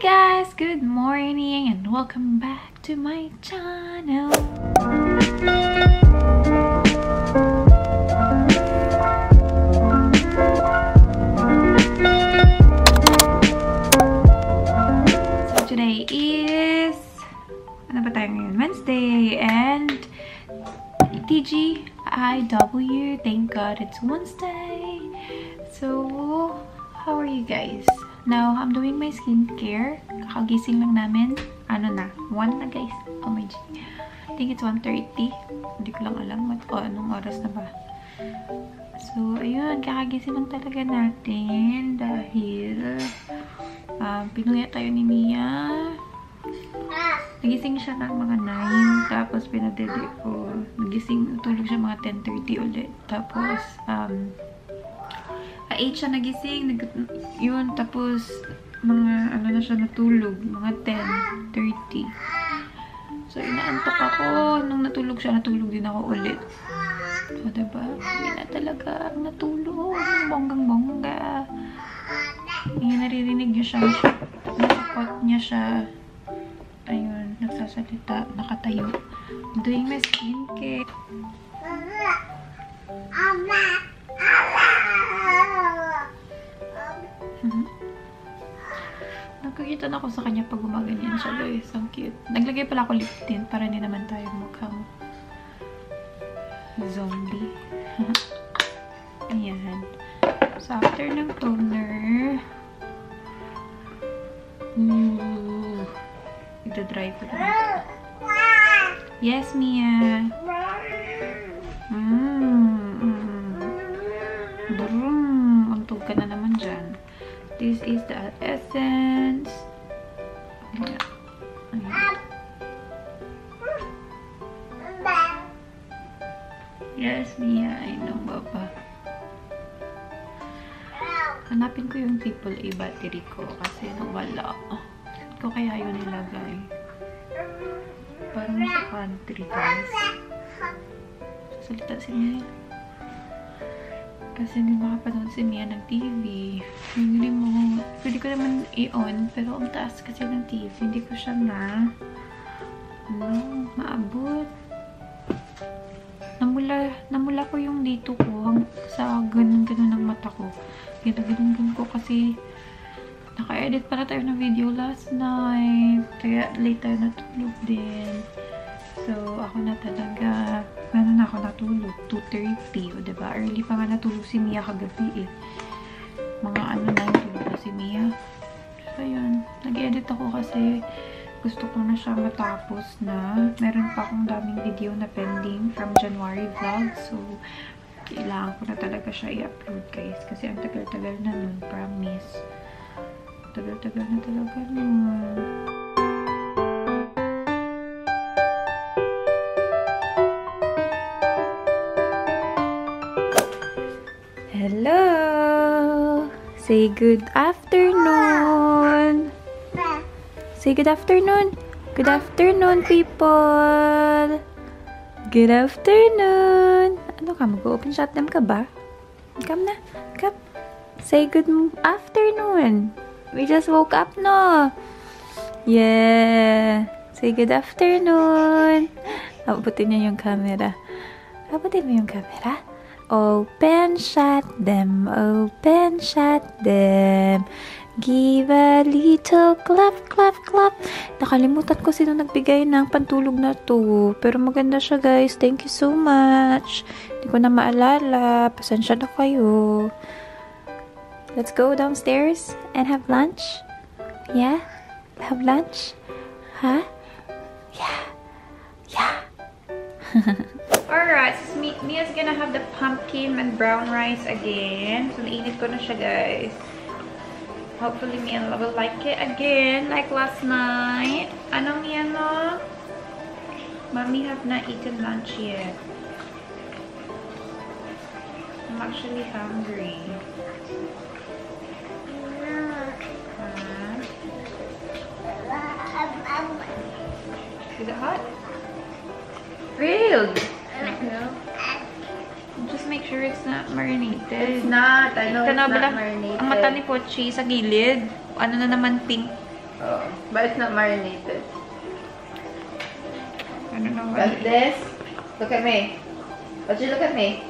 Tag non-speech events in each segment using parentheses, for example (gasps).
guys! Good morning and welcome back to my channel! So today is... Ano ba tayo ngayon? Wednesday and TGIW. Thank God it's Wednesday. So, how are you guys? Now, I'm doing my skincare. Kakagising lang namin. Ano na? 1 na guys. Oh my G. I think it's 1.30. Hindi ko lang alam. What, oh, anong oras na ba? So, ayun. Kakagising lang talaga natin. Dahil, um, pinuya tayo ni Mia. Nagising siya ng mga 9. Tapos, pinadede ko. Nagising, tulog siya mga 10.30 ulit. Tapos, um, 8 siya nagising. Nag, yun, tapos, mga, ano na siya natulog. Mga 10.30. So, inaantok ako. Nung natulog siya, natulog din ako ulit. O, diba? Hindi na talaga natulog. Bonggang-bongga. Yung naririnig niyo siya. Nakapot niya siya. Ayun, nagsasalita. Nakatayo. Doing my skincare. Mhm. Nagkakita na ako sa kanya pag gumaganyan siya, guys. Ang cute. Naglagay pala ako lip tint para hindi naman tayo mukhang zombie. (laughs) Ayan. So, after ng toner, ooh, ito-dry ko lang. Yes, Mia. Mmm. Brum. Antog ka na naman dyan. This is the essence. Yes, Mia. I know, Baba. Hanapin ko yung AAA battery ko kasi nawala. Saan ko kaya yun nilagay? Parang sa pantry, guys. Sasalita si Mia. Kasi hindi makapanood si Mia ng TV. Hindi mo, pwede ko naman i-on, pero ang kasi ng TV, hindi ko siya na, ano, maabot. Namula, namula ko yung dito ko sa ganun-ganun ng mata ko. Ganun-ganun ko kasi naka-edit para tayo ng video last night. Kaya late tayo natulog din. So, ako na talaga, ano na ako natulog? 2.30, o diba? Early pa nga natulog si Mia kagabi eh. Mga ano na yung tulog na si Mia. So, yun. Nag-edit ako kasi gusto ko na siya matapos na. Meron pa akong daming video na pending from January vlog. So, kailangan ko na talaga siya i-upload guys. Kasi ang tagal-tagal na nun, promise. Tagal-tagal na talaga nun. Say good afternoon! Say good afternoon! Good afternoon, people! Good afternoon! Ano ka? Mag-open shot them ka ba? Come na. Come. Say good afternoon! We just woke up, no? Yeah! Say good afternoon! Abutin niya yung camera. Abutin mo yung camera. Open, shut them, open, shut them. Give a little clap, clap, clap. Nakalimutan ko sino nagbigay ng pantulog na to. Pero maganda siya, guys. Thank you so much. Hindi ko na maalala. Pasensya na kayo. Let's go downstairs and have lunch. Yeah? Have lunch? Huh? Yeah. Yeah. (laughs) Alright, so Mi Mia's gonna have the pumpkin and brown rice again. So, nainit ko na siya, guys. Hopefully, Mia will like it again, like last night. Ano, Mia, no? Mommy have not eaten lunch yet. I'm actually hungry. Is it hot? Grilled! Just make sure it's not marinated. It's not. I know it's not marinated. Ang mata ni Pochi sa gilid. Ano na naman pink. Oh, but it's not marinated. Ano naman? But this, look at me. You look at me?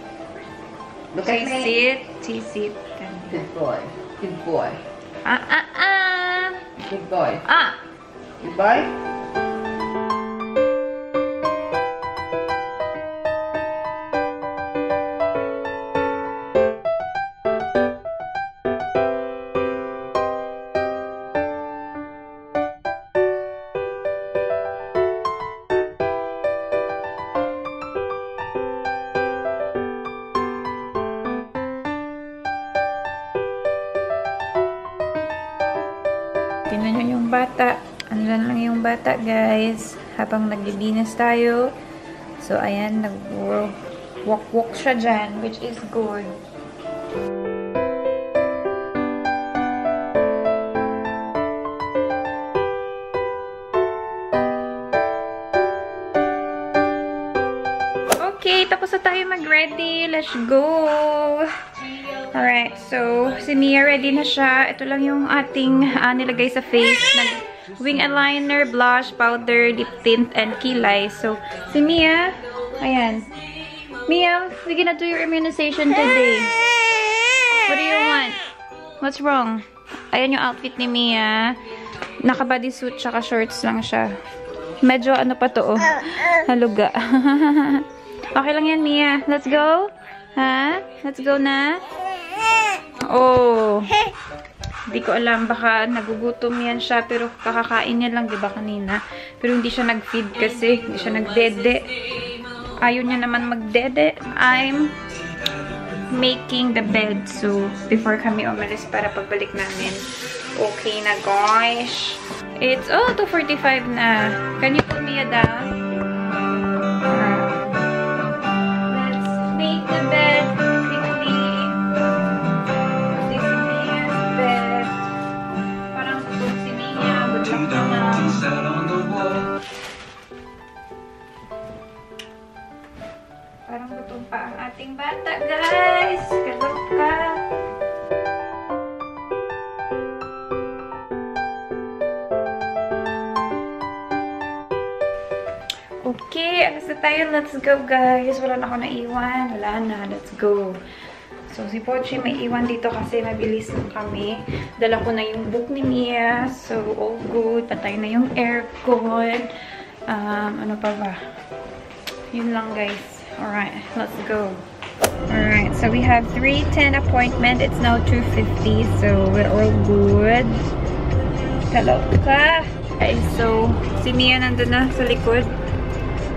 Look at me. Sisit. Sisit. Good boy. Good boy. Ah, ah, ah. Good boy. Ah! Good boy. Bata. Andyan lang yung bata, guys. Habang naglibinas tayo. So, ayan, nag-walk-walk siya dyan, which is good. Okay, tapos na tayo mag-ready. Let's go! Alright, so si Mia ready na siya. Ito lang yung ating ah, nilagay sa face. Nag wing eyeliner, blush, powder, lip tint, and kilay. So, si Mia, ayan. Mia, we gonna do your immunization today. What do you want? What's wrong? Ayan yung outfit ni Mia. Naka-bodysuit tsaka shorts lang siya. Medyo ano pa to, oh. Haluga. (laughs) okay lang yan, Mia. Let's go. Ha? Let's go na. Oh. Hindi ko alam. Baka nagugutom yan siya. Pero kakakain niya lang, di ba, kanina. Pero hindi siya nag-feed kasi. Hindi siya nagdede. Ayaw niya naman magdede. I'm making the bed. So, before kami umalis para pagbalik namin. Okay na, guys. It's, oh, 2.45 na. Can you put me down? Pa ang ating bata, guys. Good luck ka. Okay, alas na tayo. Let's go, guys. Wala na ako naiwan. Wala na. Let's go. So, si Pochi may iwan dito kasi mabilis lang kami. Dala ko na yung book ni Mia. So, all good. Patay na yung aircon. Um, ano pa ba? Yun lang, guys. Alright, let's go. Alright, so we have 3.10 appointment. It's now 2.50, so we're all good. Hello ka. Okay, so si Mia nandun na sa likod.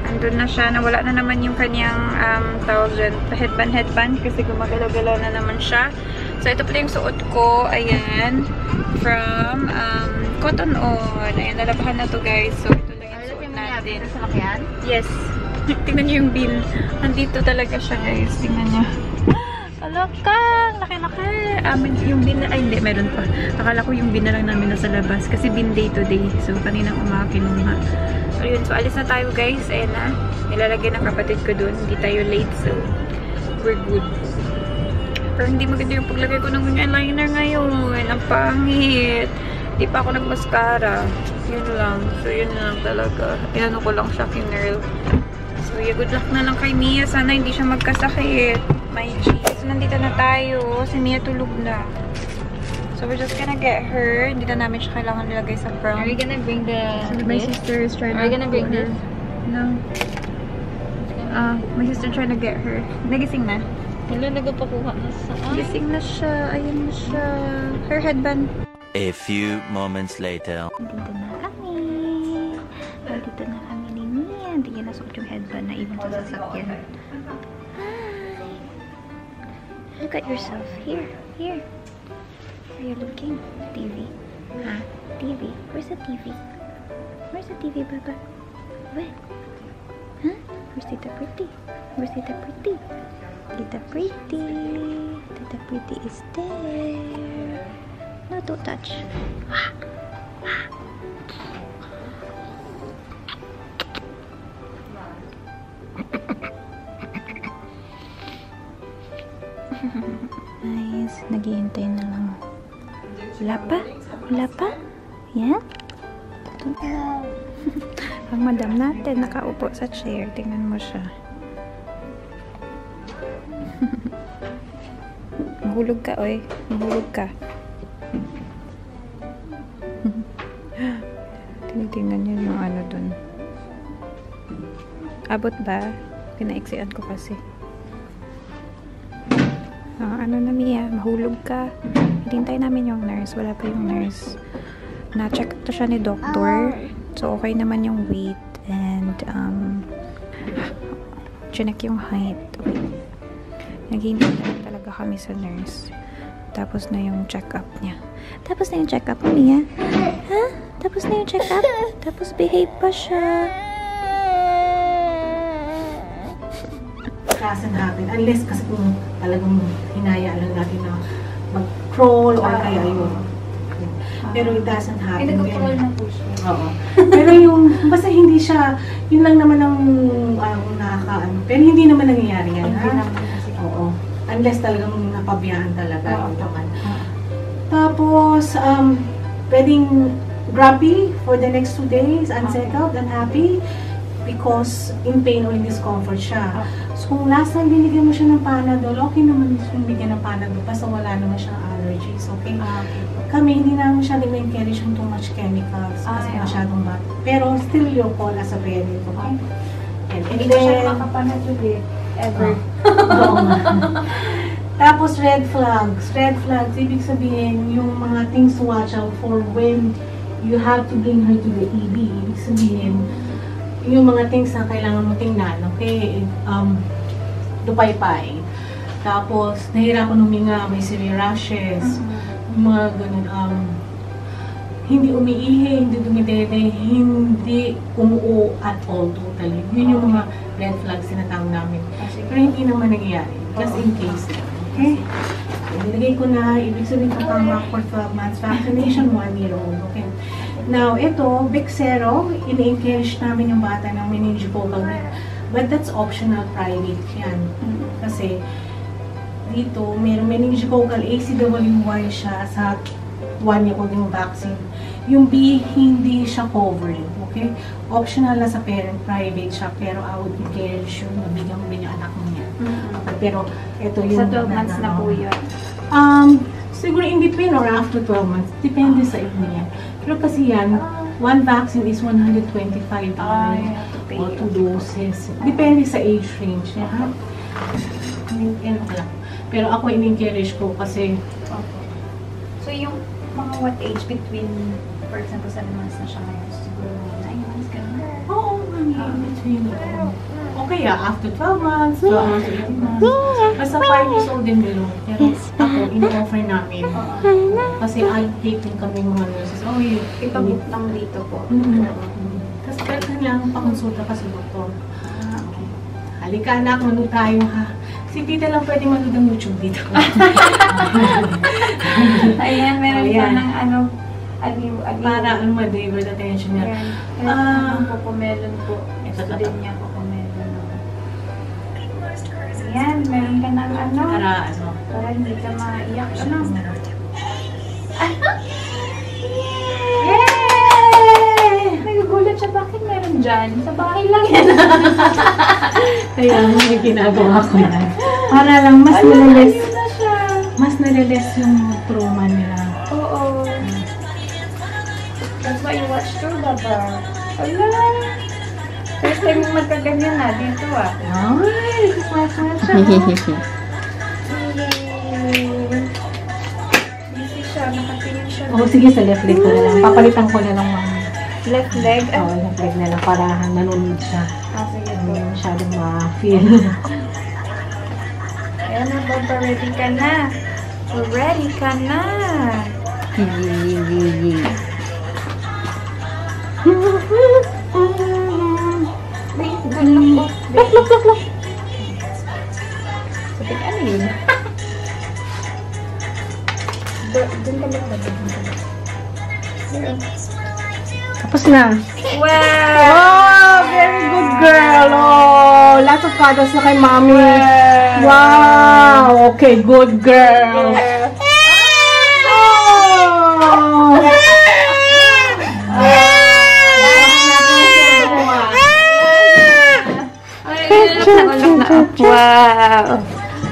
Nandun na siya. Nawala na naman yung kanyang um, tawag dyan, headband, headband kasi gumagalaw-galaw na naman siya. So, ito pala yung suot ko. Ayan. From um, Cotton On. Ayan, nalabahan na to guys. So, ito lang yung suot natin. Yes. Tingnan niyo yung bill. Nandito talaga siya, guys. Tingnan niyo. Alaka! Laki-laki! Amin yung bin na... Ay, hindi. Meron pa. Akala ko yung bin na lang namin nasa labas. Kasi bin day to day. So, kaninang umaga kinuha. So, yun. So, alis na tayo, guys. Ayan na. Nilalagay ng kapatid ko dun. Hindi tayo late. So, we're good. Pero hindi maganda yung paglagay ko ng eyeliner ngayon. Ang pangit. Hindi pa ako nag-mascara. Yun lang. So, yun lang talaga. Inano ko lang siya kinerl. So, yeah, good luck na lang kay Mia. Sana hindi siya magkasakit. My cheese. So, nandito na tayo. Si Mia tulog na. So, we're just gonna get her. Hindi na namin siya kailangan nilagay sa prom. Are we gonna bring the So, my this? sister is trying Are to you gonna bring her. this? No. Ah, my sister trying to get her. Nagising na. Hello, nagpapakuha na sa... Gising na siya. Ayun na siya. Her headband. A few moments later. Dito na kami. Oh, dito na kami. Hindi niya nasuot yung headband na iwan sa sasakyan. Hi! Look at yourself. Here. Here. Where you looking? TV. Huh? TV. Where's the TV? Where's the TV, Baba? Where? Huh? Where's Tita Pretty? Where's Tita Pretty? Tita Pretty. Tita Pretty is there. No, don't touch. Nice. (gasps) Ah. Naghihintay na lang. Wala pa? Wala pa? Yan? dun. (laughs) Ang madam natin, nakaupo sa chair. Tingnan mo siya. (laughs) Mahulog ka, oy. Mahulog ka. (laughs) Tinitingnan niya yung ano dun. Abot ba? Pinaiksian ko kasi. Ano na Mia, mahulog ka. Hintay namin yung nurse. Wala pa yung nurse. Na-check to siya ni doctor. So, okay naman yung weight. And, um, chinek yung height. Okay. Naghihintay na talaga kami sa nurse. Tapos na yung check-up niya. Tapos na yung check-up Mia. Ha? Tapos na yung check-up? Tapos behave pa siya. Doesn't happen unless kasi kung talagang hinaya lang natin na mag-crawl or kaya yun. Pero it doesn't happen. Ay, nag-crawl na po siya. Oo. Pero yung, basta hindi siya, yun lang naman ang um, nakakaano. Pero hindi naman nangyayari yan, ha? Oo. Unless talagang napabiyaan talaga. Oo. naman. Tapos, um, pwedeng grubby for the next two days, unsettled, unhappy, because in pain or in discomfort siya. So, kung last time binigyan mo siya ng Panadol, okay naman yung bigyan ng Panadol basta wala naman siyang allergies, okay? Kami, hindi namin siya encourage yung too much chemicals kasi Ay, masyadong bata. Pero still your call as a parent, okay? And, and Hindi ko siya then, makapanadyo eh. Ever. Nga. (laughs) Tapos red flags. Red flags, ibig sabihin yung mga things to watch out for when you have to bring her to the ED. Ibig sabihin, yung mga things na kailangan mo tingnan, okay? Um, lupay-pay. Tapos, nahirapan huminga, may severe rashes, yung mga ganun, um, hindi umiihi, hindi dumidede, hindi umuo at all totally. Yun yung mga red flags sinatawag namin. Pero hindi naman nangyayari. Just in case. Okay? Nilagay ko na, ibig sabihin tama for 12 months. Vaccination, 1 year old. Okay? Now, ito, Bixero, ini-encourage namin yung bata ng meningococcal nip. But that's optional, private yan. Kasi, dito, mayroong meningococcal ACWY siya sa 1 year old yung vaccine. Yung B, hindi siya covered. Okay? Optional na sa parent, private siya. Pero I would encourage you na bigyan mo yung anak mo niya. Pero, ito yung... Sa 12 months na po yun. Um, siguro in between or after 12 months. Depende sa age niya. Pero kasi yan, one vaccine is 125 Ay, or two doses. Depende sa age range niya. ha? Yan- lang. Pero ako in-encourage ko kasi So, yung mga what age between, for example, 7 months na siya ngayon, siguro 9 months, ganun. Oo, mami. Between, oo. Okay ah, after 12 months, 12 months, 18 months. Basta 5 years old din below. Pero ako, in-offer namin. Kasi advocating kami mga nurses. Oh, yun. Ipabook lang dito po. Mm. Tapos pero kailangan pakonsulta ka sa doktor. Halika anak, manood tayo ha. Si tita lang pwede manood ng YouTube dito. (laughs) Ayan, meron Ayan. pa ng ano, aliw, aliw. Para ano ma-divert attention niya. Ayan. Ah. Ah, Cocomelon po. Ito, Gusto ito. din niya Cocomelon. Ayan, meron ka ng ano. Para ano. Para hindi ka maiyak. Ano? (laughs) Yay! Nagugulat siya, bakit meron dyan? Sa bahay lang yan. (laughs) Kaya may ginagawa ko yan. Para lang mas nalilis, Ayun na siya. mas nalilis yung trauma nila. Oo. That's why you watch through, Baba. Ala. First time mo magkaganyan na dito ah. Ay, smart smart siya. Busy siya, nakatingin siya. Oo, sige sa left leg ko na lang. Papalitan ko na lang mga Left leg? Oo, left leg na lang para nanonood siya. Ah, sige po. Hindi masyadong ma-feel. (laughs) Ayan na, Baba, ready ka na. Ready ka na. Wait, Look, look, look, look. Sabi ano yun? Dun ka. Here. Tapos na. Wow! Oh, very good girl. Oh, lots of cuddles na kay mommy. Wow. Okay, good girl. Wow!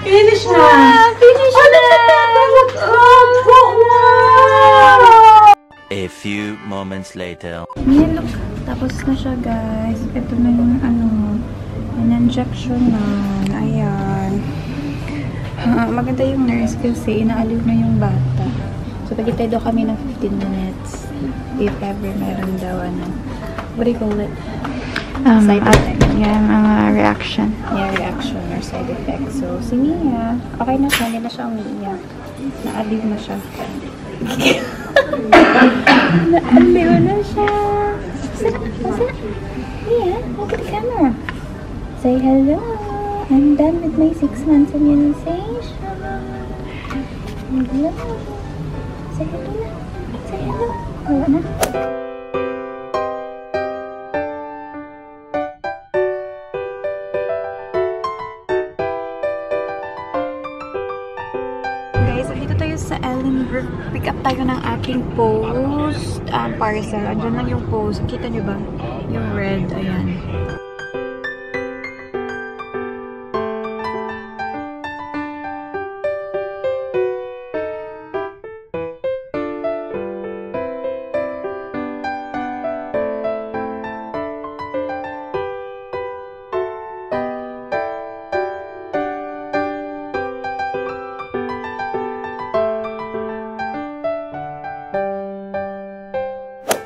Finish na! Wow! Finish na! Wow! A few moments later. Yan, look. Tapos na siya, guys. Ito na yung ano, in-injection na. Ayan. Ah, maganda yung nurse kasi inaaliw na yung bata. So, pagkitay daw kami ng 15 minutes. If ever meron daw, ano. What do you call it? Um, side effect. Yeah, mga reaction. Yeah, reaction or side effect. So, si Mia, okay na siya. Hindi na siya umiiyak. Naaliw na siya. Naaliw na siya. Sarap, masarap. Mia, look at the camera. Say hello. I'm done with my six months immunization. Hello. Say hello na. Say hello. Wala na. Pick up tayo ng aking post um, parcel. Andyan lang yung post. Kita nyo ba? Yung red. Ayan.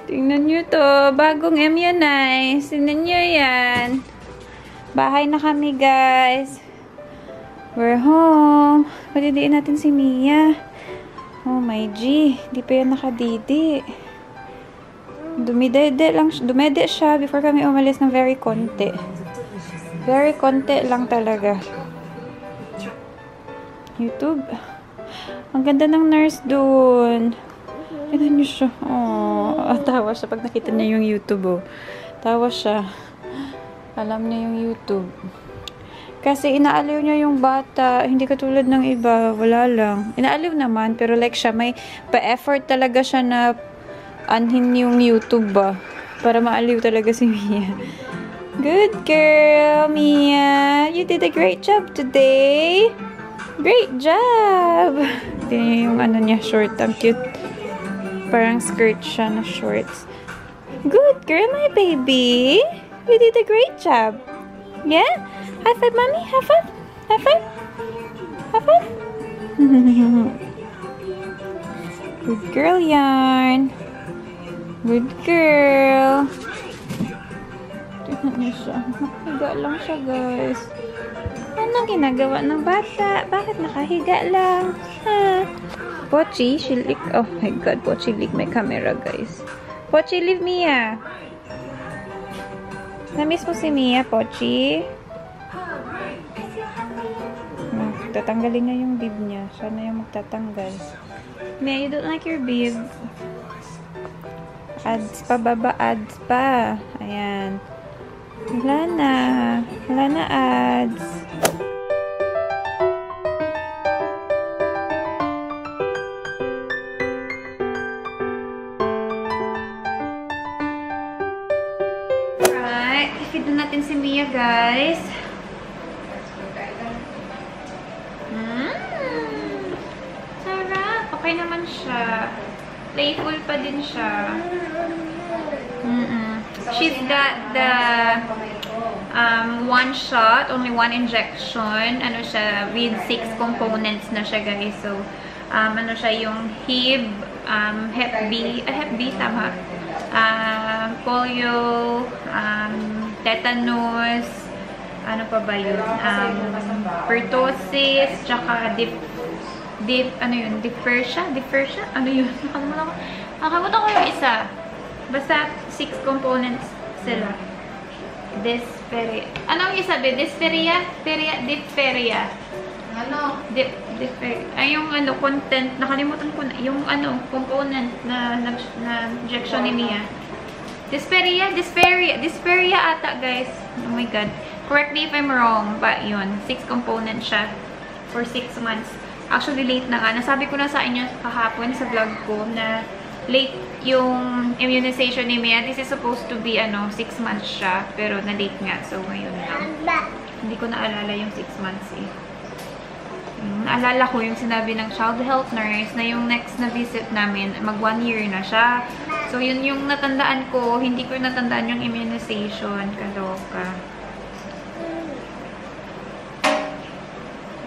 Tingnan nyo to. Bagong immunize. Tingnan nyo yan. Bahay na kami, guys. We're home. Padidiin natin si Mia. Oh my G. Di pa yan nakadidi. Dumidede lang. Dumede siya before kami umalis ng very konti. Very konti lang talaga. YouTube. Ang ganda ng nurse dun. Tignan niyo siya. Oh, (laughs) tawa siya pag nakita niya yung YouTube, oh. Tawa siya. Alam niya yung YouTube. Kasi inaaliw niya yung bata. Hindi katulad ng iba. Wala lang. Inaaliw naman. Pero like siya, may pa-effort talaga siya na anhin yung YouTube ba. Para maaliw talaga si Mia. Good girl, Mia. You did a great job today. Great job! Tingnan yung ano niya, short. Ang cute. Parang skirt siya na shorts. Good girl, my baby. You did a great job. Yeah? High five, mommy. High five. High five. High five. Good girl, yarn. Good girl. Tignan niyo siya. Nakahiga lang siya, guys. Anong ginagawa ng bata? Bakit nakahiga lang? Ha? Pochi, she lick. Oh my god, Pochi lick my camera, guys. Pochi, leave Mia. Namiss mo si Mia, Pochi? Hmm, tatanggalin niya yung bib niya. Siya na yung magtatanggal. Mia, you don't like your bib. Ads pa, baba, ads pa. Ayan. Wala na. Wala na ads. Guys. Mm. Sarap. Okay naman siya. Playful pa din siya. Mm-mm. She's got the um, one shot, only one injection. Ano siya, with six components na siya, guys. So, um, ano siya, yung Hib, um, Hep B, ah, Hep B, tama. Um, polio, um, tetanus, ano pa ba yun? Um, pertussis, tsaka dip, dip, ano yun? Differtia? Differtia? Ano yun? (laughs) Nakalimutan ko. Nakalimutan ko yung isa. Basta, six components sila. Dyspheria. Anong isa ba? Dyspheria? Peria? Diphtheria. Ano? Dip, diphtheria. Ay, yung ano, content. Nakalimutan ko na. Yung ano, component na, na, na injection ni Mia. Dyspheria? Dyspheria. Dyspheria ata, guys. Oh my God. Correct me if I'm wrong. But yun, six components siya for six months. Actually, late na nga. Nasabi ko na sa inyo kahapon sa vlog ko na late yung immunization ni Mia. This is supposed to be, ano, six months siya. Pero na-late nga. So, ngayon lang. Hindi ko naalala yung 6 months eh. Yung naalala ko yung sinabi ng child health nurse na yung next na visit namin, mag one year na siya. So, yun yung natandaan ko. Hindi ko natandaan yung immunization. Kaloka.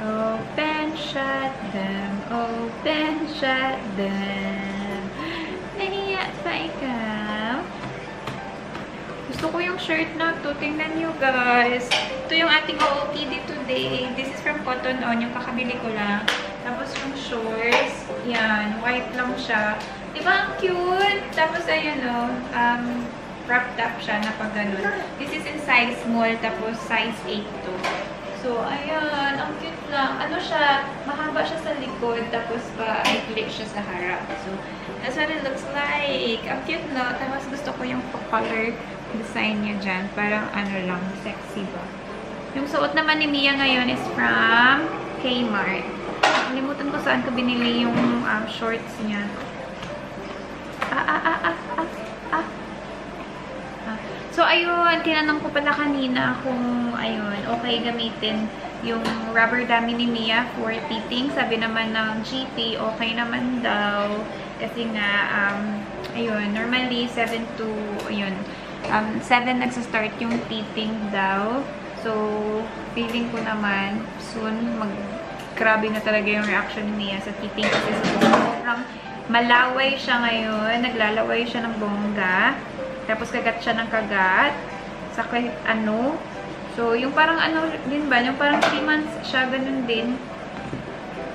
Open, shut them. Open, shut them. Nahiya pa ikaw? Gusto ko yung shirt na to. Tingnan nyo, guys. Ito yung ating OOTD today. This is from Cotton On. Yung kakabili ko lang. Tapos yung shorts. Yan. White lang siya. Di ba ang cute? Tapos ayun, oh. Um, wrapped up siya na pag. This is in size small. Tapos size 8 to. So, ayan. Ang cute lang. Ano siya? Mahaba siya sa likod. Tapos pa, i-click siya sa harap. So, that's what it looks like. Ang cute, no? Tapos gusto ko yung color design niya dyan. Parang ano lang, sexy ba? Yung suot naman ni Mia ngayon is from Kmart. Nakalimutan ko saan ko binili yung um, shorts niya. Ah. So, ayun, tinanong ko pala kanina kung, ayun, okay gamitin yung rubber dummy ni Mia for teething. Sabi naman ng GP, okay naman daw. Kasi nga, um, ayun, normally 7 to, ayun, um, 7 nagsastart yung teething daw. So, feeling ko naman, soon, mag, grabe na talaga yung reaction ni Mia sa teething kasi sobrang malaway siya ngayon. Naglalaway siya ng bongga. Tapos kagat siya ng kagat. Sa kahit ano. So, yung parang ano din ba? Yung parang 3 months siya, ganun din.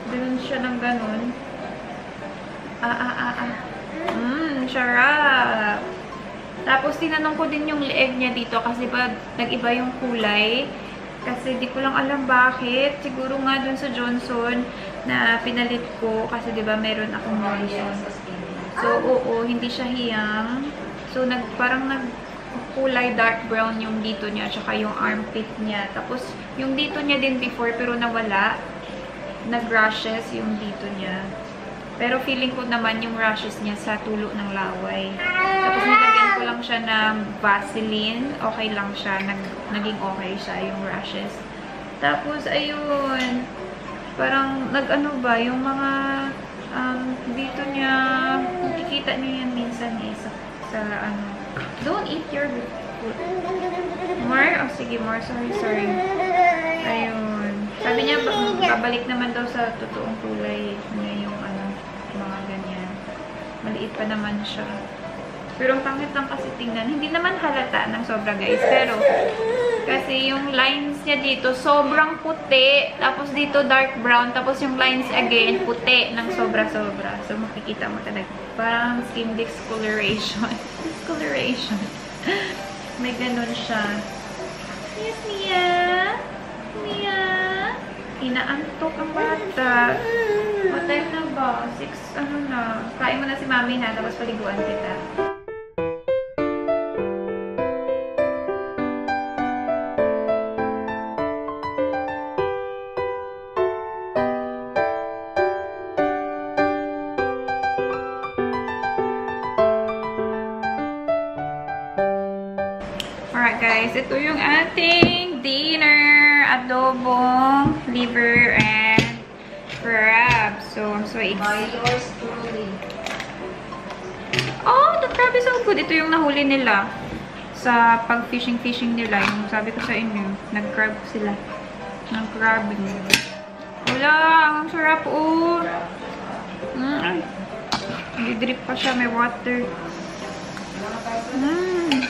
Ganun siya ng ganun. Ah, ah, ah, ah. Mmm, sarap. Tapos, tinanong ko din yung leeg niya dito kasi ba nag-iba yung kulay. Kasi di ko lang alam bakit. Siguro nga dun sa Johnson na pinalit ko kasi di ba meron akong Johnson. So, oo, hindi siya hiyang. So, nag, parang nag kulay dark brown yung dito niya tsaka yung armpit niya. Tapos, yung dito niya din before pero nawala. Nag-rashes yung dito niya. Pero feeling ko naman yung rashes niya sa tulo ng laway. Tapos nilagyan ko lang siya ng Vaseline. Okay lang siya. Nag, naging okay siya yung rashes. Tapos, ayun. Parang, nag-ano ba, yung mga, um, dito niya, nakikita niyo yan minsan eh, sa, sa ano. Don't eat your food. More? Oh, sige, more. Sorry, sorry. Ayun. Sabi niya, ba- babalik naman daw sa totoong kulay niya yung ano, mga ganyan. Maliit pa naman siya. Pero ang pangit lang kasi tingnan. Hindi naman halata ng sobra guys. Pero, kasi yung lines niya dito, sobrang puti. Tapos dito dark brown. Tapos yung lines again, puti ng sobra-sobra. So, makikita mo talaga. Parang skin discoloration. (laughs) discoloration. (laughs) May ganun siya. Yes, Mia? Mia? Inaantok ang bata. Time na ba? Six, ano na. Kain mo na si mami ha, tapos paliguan kita. Liver, and crab. So, I'm so excited. Oh, the crab is so good. Ito yung nahuli nila sa pag-fishing-fishing nila. Yung sabi ko sa inyo, nag-crab sila. Nag-crabbing. Wala, ang sarap oh. Mm. Nag-drip pa siya, may water. Mm.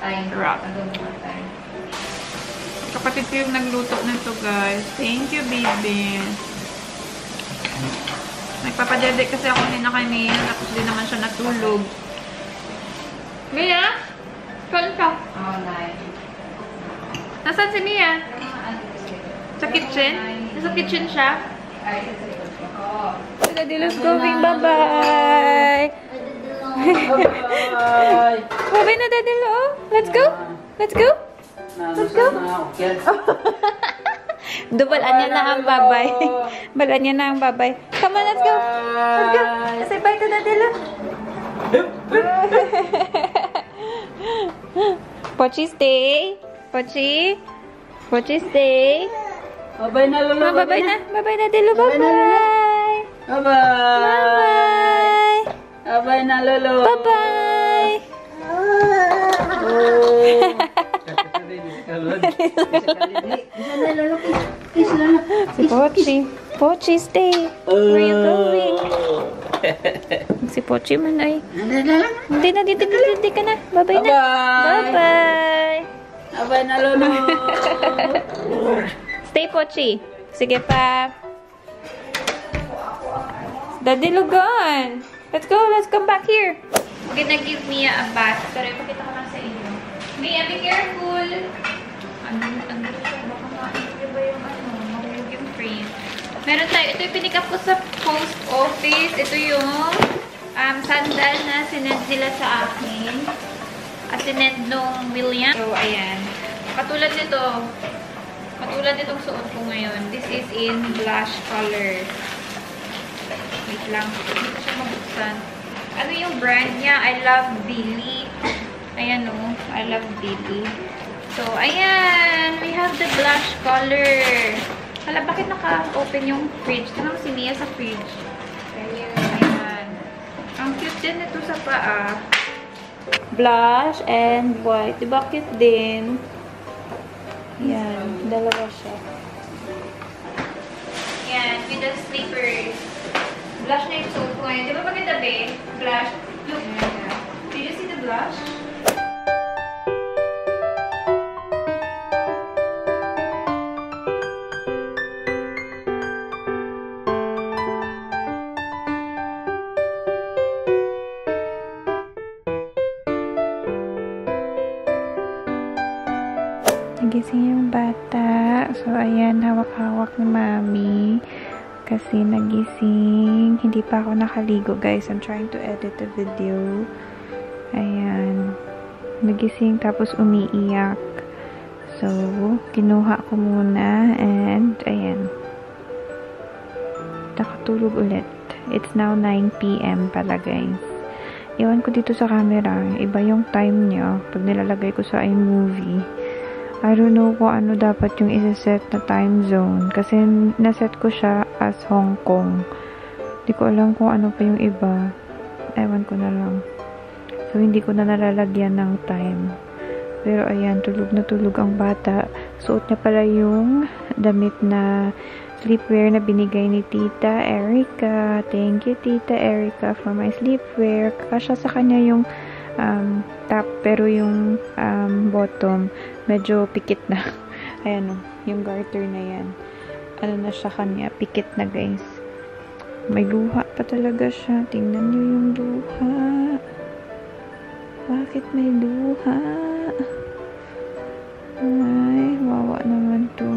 Ay, Sarap. Kapatid ko yung nagluto nito, guys. Thank you, baby. Nagpapadede kasi ako nina kay Mia, tapos di naman siya natulog. Mia? Saan ka? Oh, nine. Nasaan si Mia? Sa kitchen? Nasa kitchen siya? Ay, sa likod ko. Oh. Daddy, let's go. Bye-bye. Bye. (laughs) Bye-bye na, Daddy Lo. Let's go. Let's go. Let's go. (laughs) Dubalan niya na ang babay. (laughs) Balan niya na ang babay. Come on, let's go. Let's go. Say bye to Daddy Lo. (laughs) Pochi, stay. Pochi? Pochi, stay. Bye-bye na, Lolo. Ma, bye-bye na. Bye-bye na, Dilo. Bye-bye na, Lolo. Bye-bye. Bye-bye. Bye-bye. Bye-bye na, Lolo. Si Pochi. Pochi, stay. Where you going? (laughs) Si Pochi man ay. Hindi na, dito, dito, dito ka na. Bye-bye na. Bye-bye. Bye-bye. Na, Lolo. Stay, Pochi. Sige pa. Daddy Lugan. Let's go. Let's come back here. We're gonna give Mia a bath. Pero ipakita ko lang sa inyo. Mia, be careful. Ano, ano siya? Baka ma-ano ba yung ano? Mahulog yung frame. Meron tayo. Ito yung pinikap ko sa post office. Ito yung um, sandal na sinend nila sa akin. At sinend nung William. So, ayan. Katulad nito, Katulad itong suot ko ngayon. This is in blush color. Wait lang. Hindi ko siya mabuksan. Ano yung brand niya? I love Billy. Ayan o. I love Billy. So, ayan. We have the blush color. Hala, bakit naka-open yung fridge? Tingnan mo si Mia sa fridge. Ayan. Ayan. Ang cute din ito sa paa. Blush and white. Diba cute din? Yan, dalawa siya. Yan, with the slippers. Blush na yung suot ko ngayon. Di ba maganda, be? Blush. Look. Did you see the blush? Nagising yung bata. So, ayan, hawak-hawak ni mami. Kasi nagising. Hindi pa ako nakaligo, guys. I'm trying to edit the video. Ayan. Nagising, tapos umiiyak. So, kinuha ko muna. And, ayan. Nakatulog ulit. It's now 9pm pala, guys. Iwan ko dito sa camera. Iba yung time niya pag nilalagay ko sa iMovie. I don't know kung ano dapat yung isa-set na time zone. Kasi naset ko siya as Hong Kong. Hindi ko alam kung ano pa yung iba. Ewan ko na lang. So, hindi ko na nalalagyan ng time. Pero ayan, tulog na tulog ang bata. Suot niya pala yung damit na sleepwear na binigay ni Tita Erica. Thank you, Tita Erica, for my sleepwear. Kasya sa kanya yung um, top, pero yung um, bottom, medyo pikit na. (laughs) Ayan o, yung garter na yan. Ano na siya kanya, pikit na guys. May luha pa talaga siya. Tingnan nyo yung luha. Bakit may luha? Ay, wawa naman to.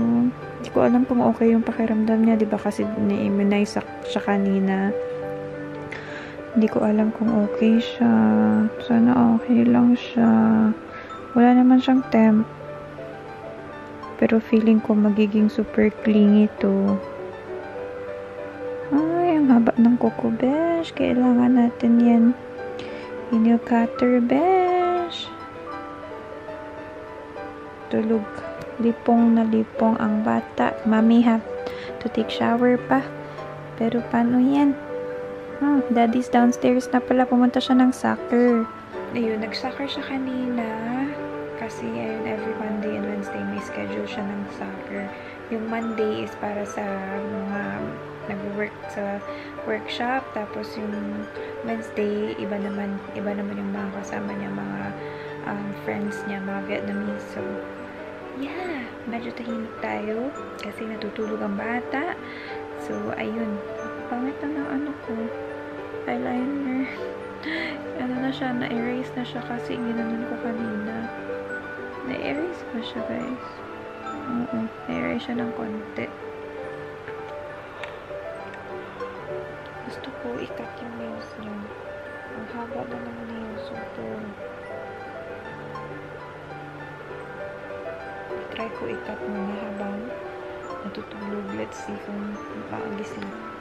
Hindi ko alam kung okay yung pakiramdam niya. Diba kasi ni-immunize siya kanina. Hindi ko alam kung okay siya. Sana okay lang siya. Wala naman siyang temp. Pero feeling ko magiging super clingy to. Ay, ang haba ng kuko, besh. Kailangan natin yan. Inyo cutter, besh. Tulog. Lipong na lipong ang bata. Mami have to take shower pa. Pero paano yan? Hmm, daddy's downstairs na pala. Pumunta siya ng soccer. Ayun, nag-soccer siya kanina. Kasi ayun, every Monday and Wednesday may schedule siya ng soccer. Yung Monday is para sa mga nag-work sa workshop. Tapos yung Wednesday, iba naman, iba naman yung mga kasama niya, mga um, friends niya, mga Vietnamese. So, yeah, medyo tahimik tayo kasi natutulog ang bata. So, ayun. Pangit na ng ano ko. Eyeliner. (laughs) ano na siya, na-erase na siya kasi ginanon ko kanina. Na-erase ba siya, guys? Oo, na-erase siya ng konti. Gusto ko ikat yung nails niya. Ang haba na ng nails. Super. Try ko ikat muna habang natutulog. Let's see kung makaagising. Gisingin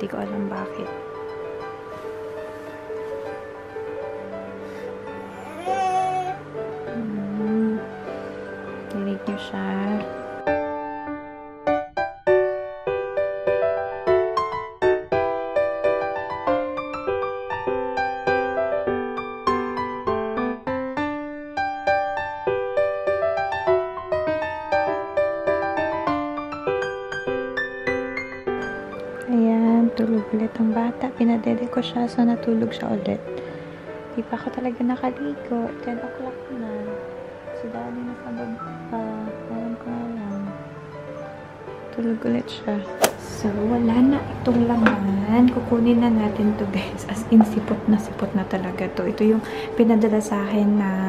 Di ko alam bakit. Hmm. Dinig niyo siya. Ko siya, so natulog siya ulit. Di pa ako talaga nakaligo. 10 o'clock na. Si daddy nasa baba. Alam ko na lang. Tulog ulit siya. So, wala na itong laman. Kukunin na natin to guys. As in, sipot na sipot na talaga to. Ito yung pinadala sa akin um,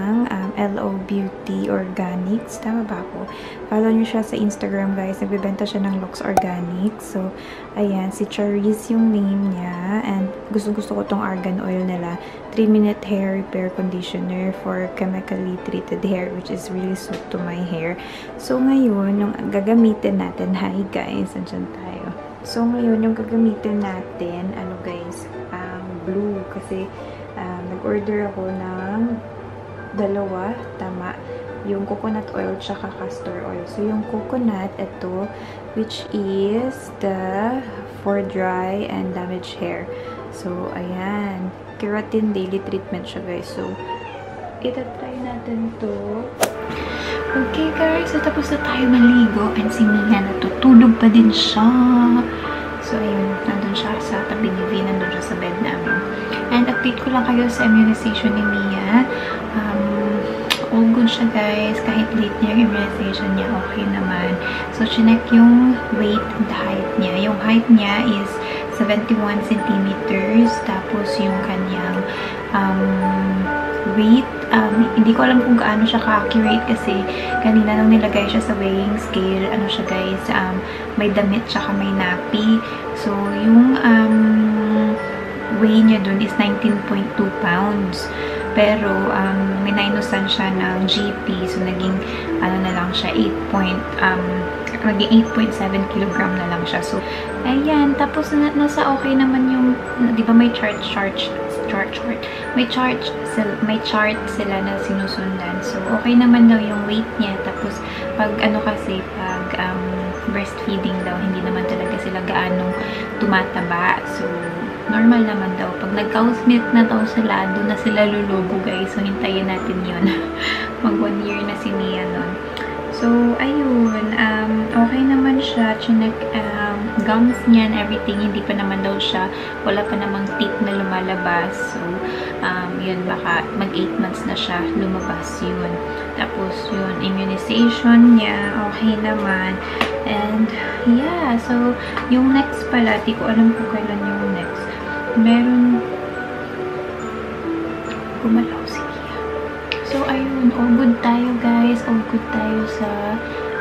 LO Beauty Organics. Tama ba ako? Follow nyo siya sa Instagram guys. Nagbibenta siya ng Lux Organics. So, ayan. Si Charisse yung name niya. And gusto-gusto ko tong argan oil nila. 3-minute hair repair conditioner for chemically treated hair which is really suit to my hair. So, ngayon, yung gagamitin natin. Hi guys. Andyan tayo. So, ngayon, yung gagamitin natin, ano guys, ang blue. Kasi, um, nag-order ako ng dalawa, tama, yung coconut oil tsaka castor oil. So, yung coconut, ito, which is the for dry and damaged hair. So, ayan. Keratin daily treatment siya, guys. So, itatry natin to. Okay, guys. So, tapos na tayo maligo. And si Mia, natutulog pa din siya. So, ayun. Nandun siya sa tabi ni V. Nandun siya sa bed namin. And update ko lang kayo sa immunization ni Mia. Um, all good siya guys. Kahit late niya yung immunization niya, okay naman. So, chinek yung weight and height niya. Yung height niya is 71 centimeters. Tapos, yung kanyang um, weight, um, hindi ko alam kung gaano siya ka-accurate kasi kanina nung nilagay siya sa weighing scale, ano siya guys, um, may damit tsaka may nappy. So, yung um, weigh niya dun is 19.2 pounds. Pero, um, minusan siya ng GP. So, naging, ano na lang siya, 8 point, um, naging 8.7 kilogram na lang siya. So, ayan. Tapos, na, nasa okay naman yung, di ba may chart, chart, chart, chart. May chart, may chart sila na sinusundan. So, okay naman daw yung weight niya. Tapos, pag ano kasi, pag um, breastfeeding daw, hindi naman talaga sila gaanong tumataba. So, normal naman daw. Pag nag-cow's milk na daw sila, doon na sila lulubo guys. So, hintayin natin yun. (laughs) Mag one year na si Mia nun. So, ayun. Um, okay naman siya. Chinek, um, gums niya and everything. Hindi pa naman daw siya. Wala pa namang teeth na lumalabas. So, um, yun, baka mag 8 months na siya lumabas yun. Tapos, yun, immunization niya. Okay naman. And, yeah. So, yung next pala, di ko alam kung kailan. Meron, gumalaw si Kia. So, ayun, all good tayo guys. All good tayo sa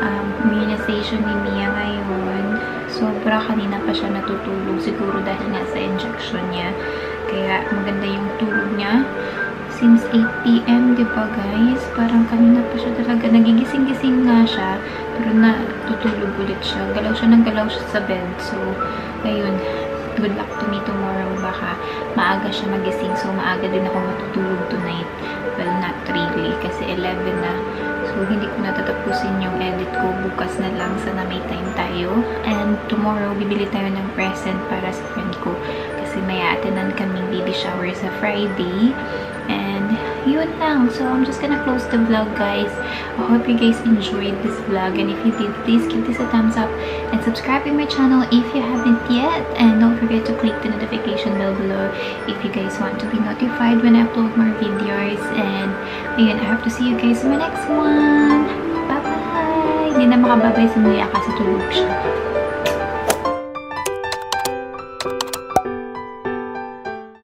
um, immunization ni Mia ngayon. Sobra kanina pa siya natutulog. Siguro dahil nga sa injection niya. Kaya maganda yung tulog niya. Since 8pm, di ba guys? Parang kanina pa siya talaga. Nagigising-gising nga siya. Pero natutulog ulit siya. Galaw siya ng galaw siya sa bed. So, ayun. Good luck to me tomorrow. Baka maaga siya magising. So, maaga din ako matutulog tonight. Well, not really. Kasi 11 na. So, hindi ko natatapusin yung edit ko. Bukas na lang. Sana may time tayo. And tomorrow, bibili tayo ng present para sa friend ko. Kasi may atinan kaming baby shower sa Friday. Yun. lang. So, I'm just gonna close the vlog, guys. I hope you guys enjoyed this vlog. And if you did, please give this a thumbs up and subscribe to my channel if you haven't yet. And don't forget to click the notification bell below if you guys want to be notified when I upload more videos. And, again, I hope to see you guys in my next one. Bye-bye! Hindi na makababay si Mia kasi tulog siya.